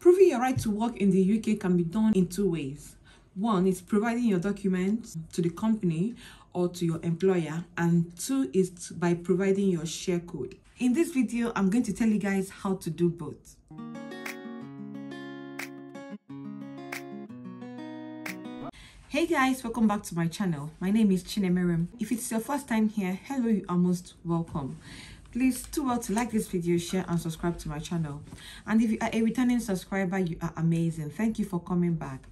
Proving your right to work in the UK can be done in two ways. One is providing your documents to the company or to your employer, and two is by providing your share code. In this video, I'm going to tell you guys how to do both. Hey guys, welcome back to my channel. My name is Chinemerem. If it's your first time here, hello, you are most welcome. Please do well to like this video, share and subscribe to my channel. And if you are a returning subscriber, you are amazing. Thank you for coming back.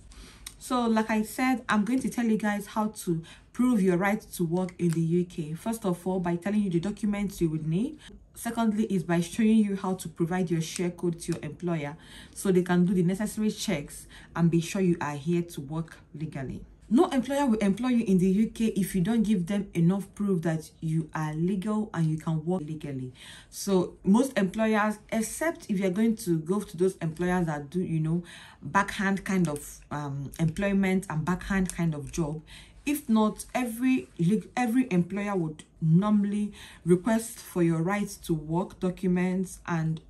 So like I said, I'm going to tell you guys how to prove your right to work in the UK. First of all, by telling you the documents you would need. Secondly, is by showing you how to provide your share code to your employer so they can do the necessary checks and be sure you are here to work legally. No employer will employ you in the UK if you don't give them enough proof that you are legal and you can work legally. So most employers, except if you're going to go to those employers that do, you know, backhand kind of um, employment and backhand kind of job, if not every every employer would normally request for your rights to work documents and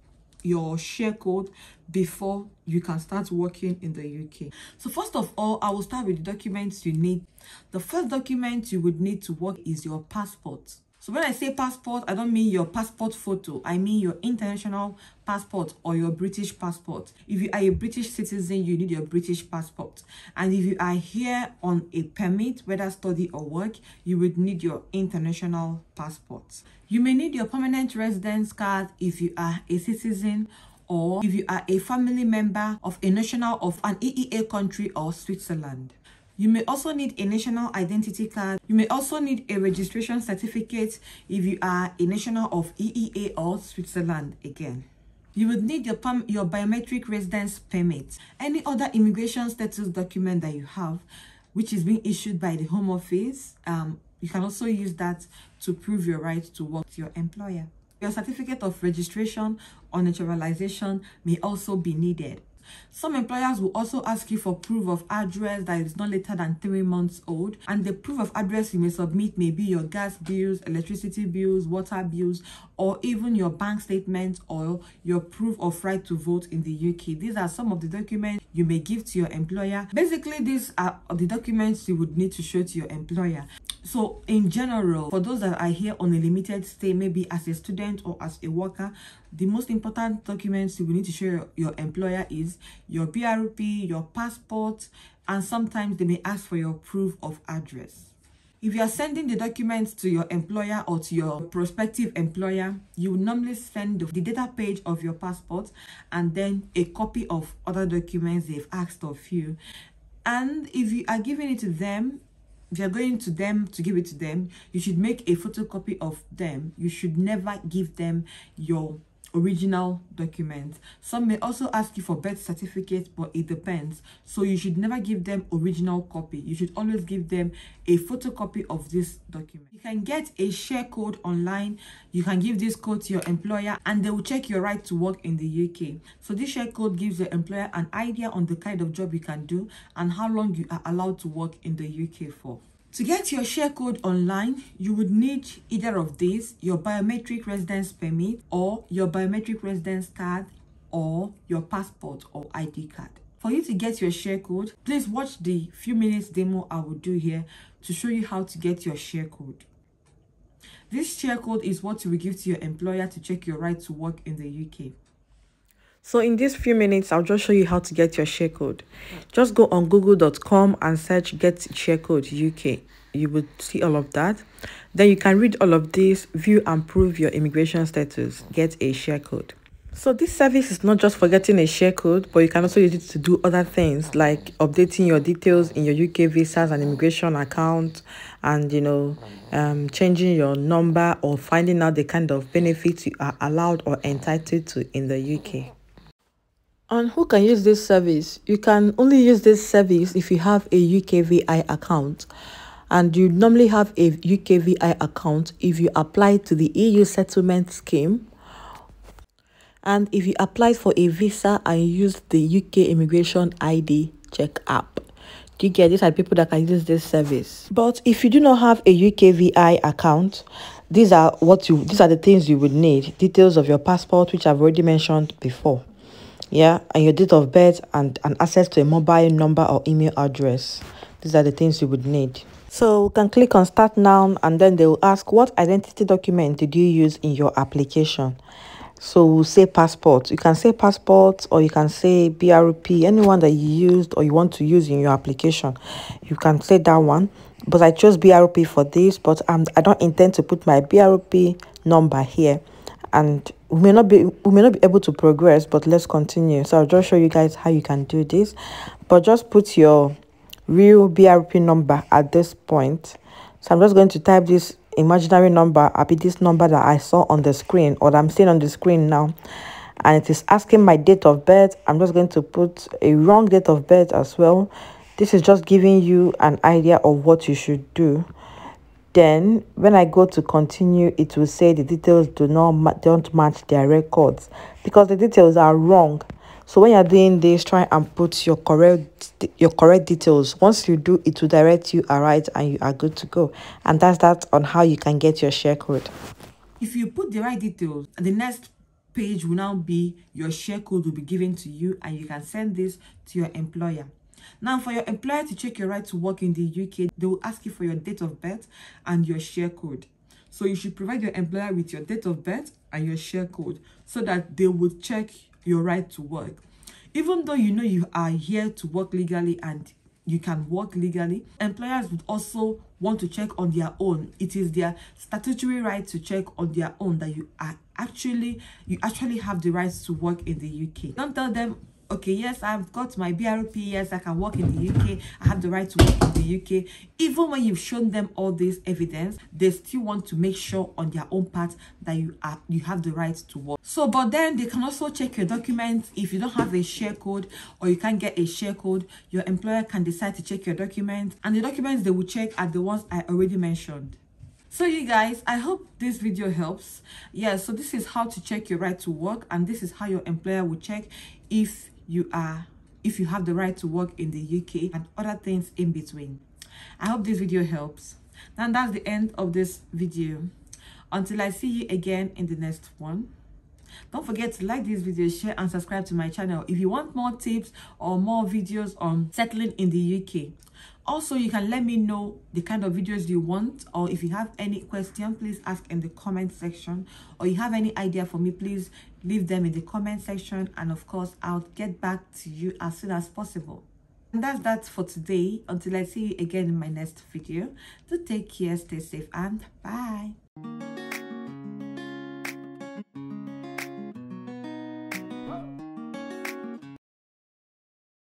your share code before you can start working in the UK. So first of all, I will start with the documents you need. The first document you would need to work is your passport. So when I say passport, I don't mean your passport photo. I mean your international passport or your British passport. If you are a British citizen, you need your British passport. And if you are here on a permit, whether study or work, you would need your international passport. You may need your permanent residence card if you are a citizen or if you are a family member of a national of an EEA country or Switzerland. You may also need a national identity card. You may also need a registration certificate if you are a national of EEA or Switzerland again. You would need your, your biometric residence permit, any other immigration status document that you have, which is being issued by the Home Office. Um, you can also use that to prove your right to work with your employer. Your certificate of registration or naturalization may also be needed. Some employers will also ask you for proof of address that is not later than three months old. And the proof of address you may submit may be your gas bills, electricity bills, water bills, or even your bank statement or your proof of right to vote in the UK. These are some of the documents you may give to your employer. Basically, these are the documents you would need to show to your employer. So in general, for those that are here on a limited stay, maybe as a student or as a worker, the most important documents you will need to show your, your employer is your BRP, your passport, and sometimes they may ask for your proof of address. If you are sending the documents to your employer or to your prospective employer, you will normally send the data page of your passport and then a copy of other documents they've asked of you. And if you are giving it to them, if you're going to them to give it to them you should make a photocopy of them. You should never give them your original document. Some may also ask you for birth certificate but it depends. So you should never give them original copy. You should always give them a photocopy of this document. You can get a share code online. You can give this code to your employer and they will check your right to work in the uk so this share code gives the employer an idea on the kind of job you can do and how long you are allowed to work in the uk for to get your share code online, you would need either of these, your biometric residence permit or your biometric residence card or your passport or ID card. For you to get your share code, please watch the few minutes demo I will do here to show you how to get your share code. This share code is what you will give to your employer to check your right to work in the UK. So in these few minutes, I'll just show you how to get your share code. Just go on google.com and search get share code UK. You will see all of that. Then you can read all of this, view and prove your immigration status, get a share code. So this service is not just for getting a share code, but you can also use it to do other things like updating your details in your UK visas and immigration account and, you know, um, changing your number or finding out the kind of benefits you are allowed or entitled to in the UK. On who can use this service? You can only use this service if you have a UKVI account. And you normally have a UKVI account if you apply to the EU settlement scheme. And if you applied for a visa and use the UK immigration ID check app. Do you get these are people that can use this service? But if you do not have a UKVI account, these are what you these are the things you would need. Details of your passport, which I've already mentioned before yeah and your date of birth and, and access to a mobile number or email address. These are the things you would need. So we can click on start now and then they will ask what identity document did you use in your application? So we'll say passport. You can say passport or you can say brp anyone that you used or you want to use in your application. You can say that one. But i chose brp for this but um, i don't intend to put my brp number here. And we may not be we may not be able to progress but let's continue. So i'll just show you guys how you can do this. But just put your real brp number at this point. So i'm just going to type this imaginary number i'll be this number that i saw on the screen or i'm seeing on the screen now. And it is asking my date of birth. I'm just going to put a wrong date of birth as well. This is just giving you an idea of what you should do then when i go to continue it will say the details do not don't match their records because the details are wrong. So when you're doing this try and put your correct your correct details. Once you do it will direct you aright and you are good to go. And that's that on how you can get your share code. If you put the right details the next page will now be your share code will be given to you and you can send this to your employer now, for your employer to check your right to work in the UK, they will ask you for your date of birth and your share code. So you should provide your employer with your date of birth and your share code so that they will check your right to work. Even though you know you are here to work legally and you can work legally, employers would also want to check on their own. It is their statutory right to check on their own that you are actually you actually have the right to work in the UK. Don't tell them okay yes i've got my brp yes i can work in the uk i have the right to work in the uk even when you've shown them all this evidence they still want to make sure on their own part that you are you have the right to work. So but then they can also check your documents. If you don't have a share code or you can't get a share code your employer can decide to check your documents. And the documents they will check are the ones i already mentioned. So you guys i hope this video helps. Yeah so this is how to check your right to work and this is how your employer will check if you are if you have the right to work in the UK and other things in between. I hope this video helps. And that's the end of this video. Until I see you again in the next one. Don't forget to like this video, share and subscribe to my channel if you want more tips or more videos on settling in the UK also you can let me know the kind of videos you want or if you have any question please ask in the comment section or you have any idea for me please leave them in the comment section and of course i'll get back to you as soon as possible. And that's that for today. Until i see you again in my next video do take care stay safe and bye